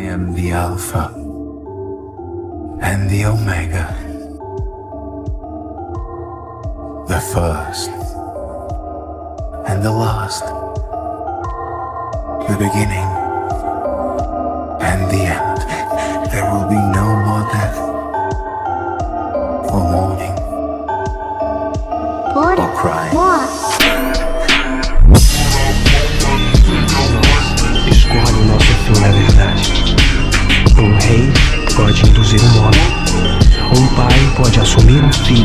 am the Alpha and the Omega, the first and the last, the beginning and the end. There will be no more death, or mourning, or crying. Assumir um filho.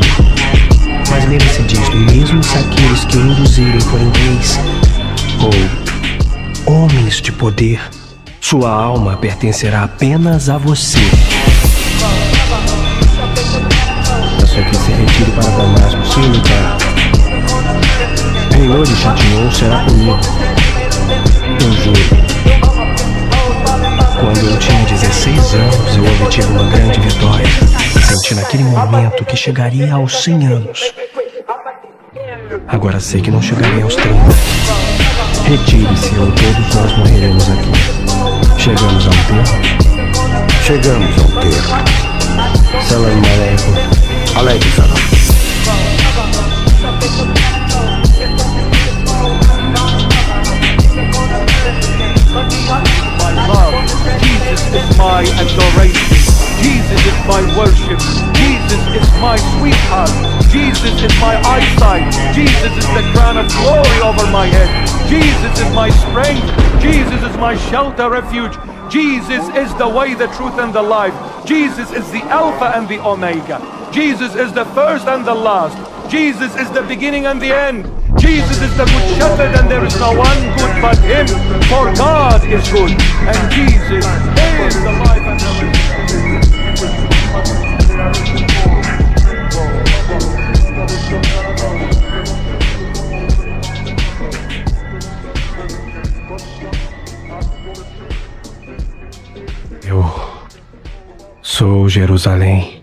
Mas lembre-se disto, mesmo se aqueles que o induzirem forem reis ou homens de poder, sua alma pertencerá apenas a você. Peço que se retire para Damasco, sim, Lutar. Senhor de Chatillon será comigo. Eu juro. Quando eu tinha 16 anos, eu obtive uma grande vitória. Senti naquele momento que chegaria aos 100 anos. Agora sei que não chegarei aos 30. Retire-se ou todos nós morreremos aqui. Chegamos ao termo. Chegamos ao termo. Salam aleikum. Alegre, Salam. Jesus is my eyesight. Jesus is the crown of glory over my head. Jesus is my strength. Jesus is my shelter, refuge. Jesus is the way, the truth, and the life. Jesus is the Alpha and the Omega. Jesus is the first and the last. Jesus is the beginning and the end. Jesus is the good shepherd, and there is no one good but him. For God is good, and Jesus is the life and the Eu sou Jerusalém.